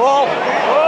ball.